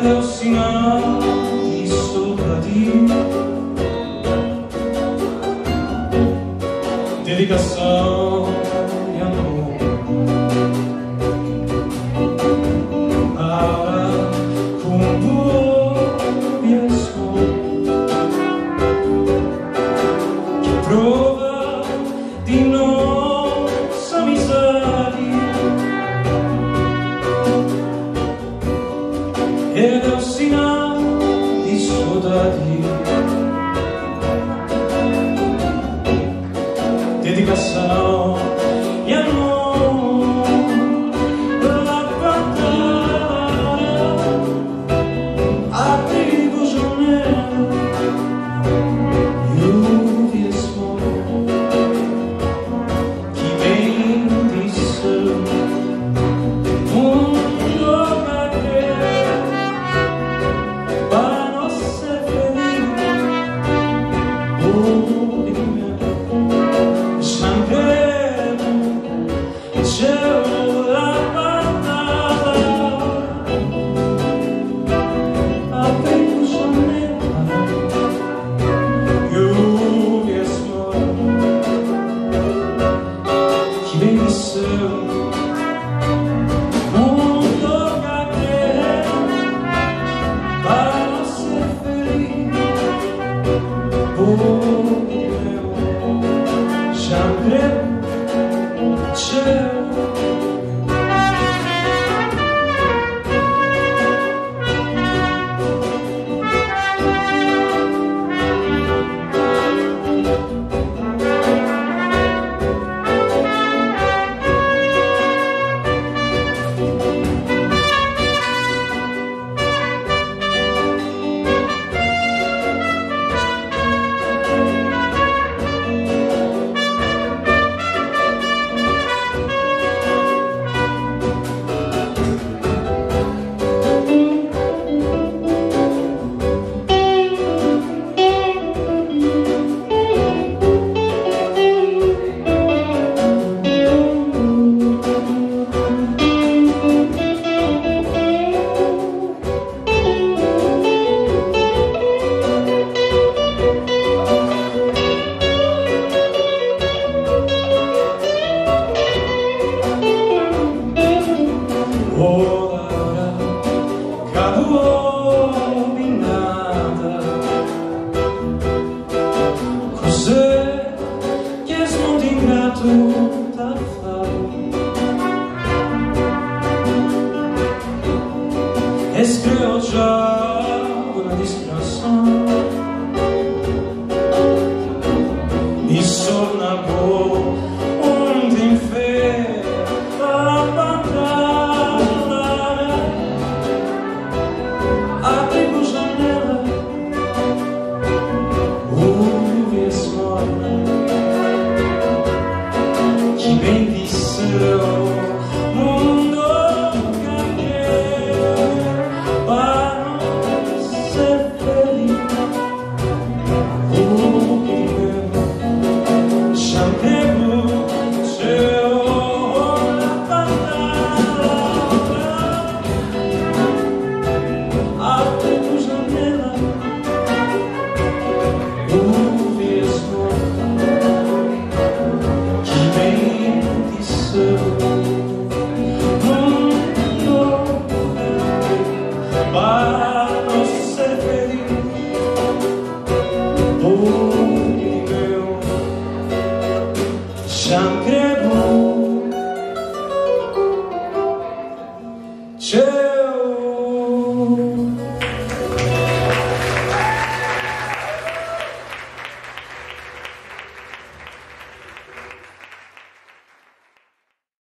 Deus teu sinal que estou ti. Dedicação e amor. Para com o me escolho. Εν ουσιαστικά ισοδεδεικτήρια, scherza una disgrassa mi sono amore Sham